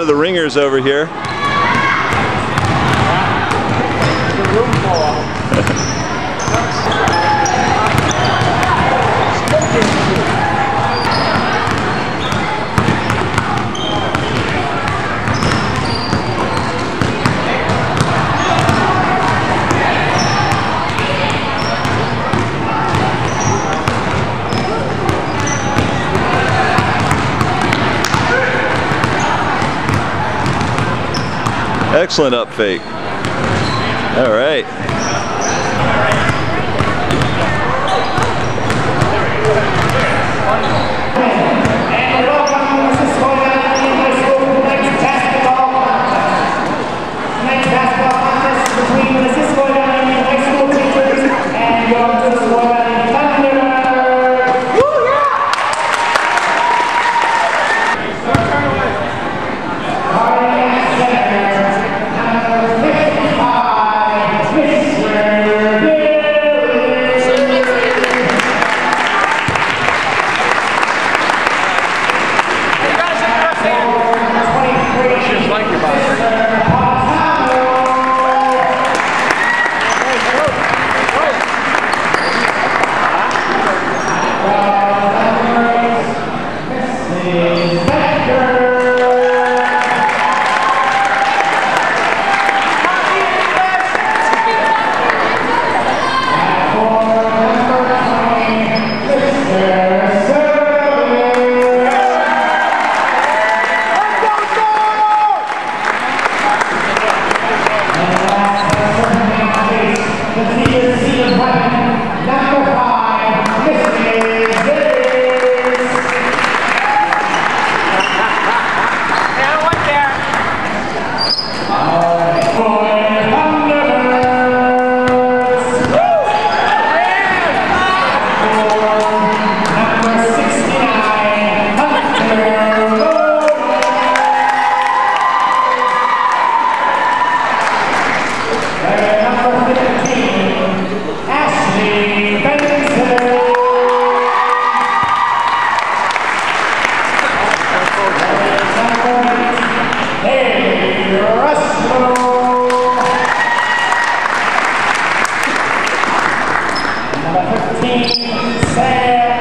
of the ringers over here. Excellent up fake. Number 15, Sam.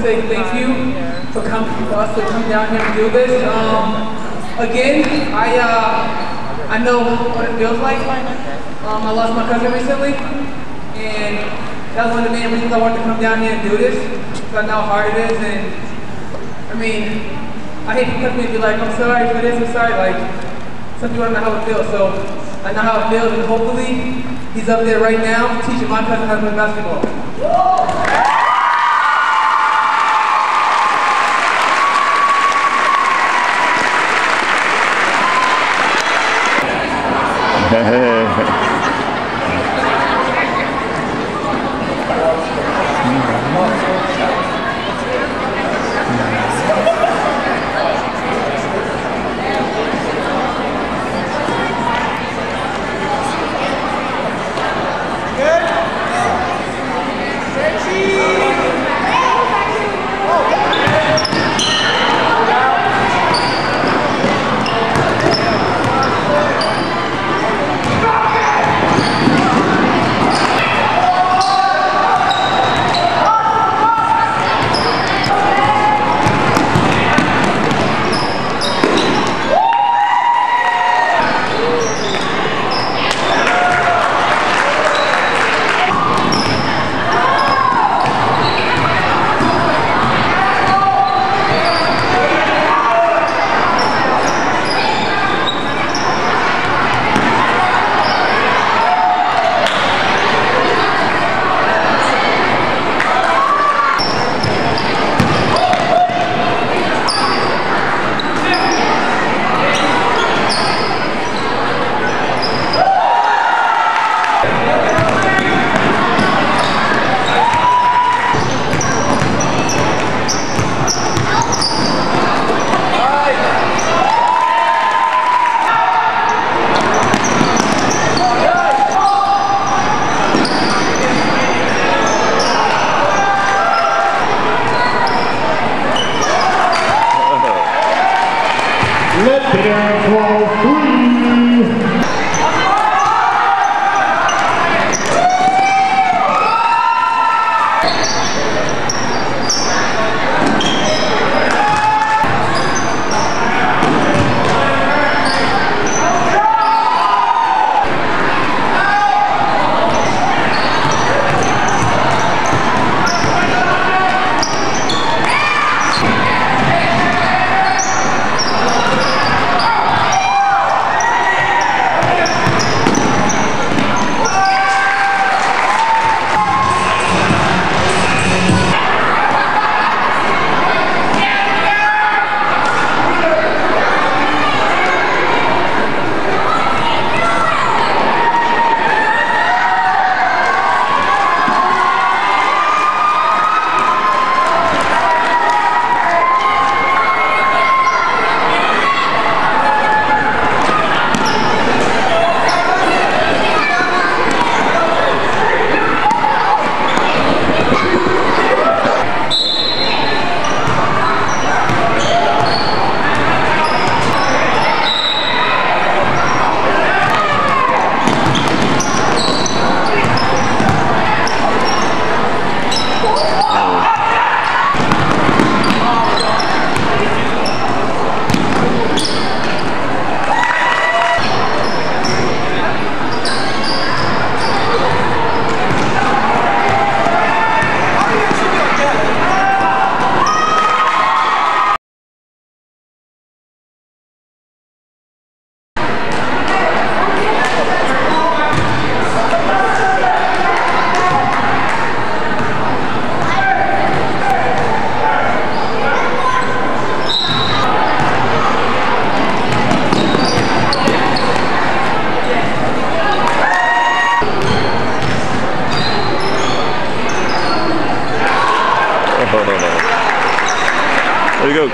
Say thank you for coming for us to come down here and do this. Um, again, I uh, I know what it feels like. Um, I lost my cousin recently, and that was one of the main reasons I wanted to come down here and do this. Because I know how hard it is, and I mean, I hate to come and be like, I'm sorry for this, I'm sorry. Like, some people don't know how it feels, so I know how it feels, and hopefully he's up there right now teaching my cousin how to play basketball. है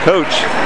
coach.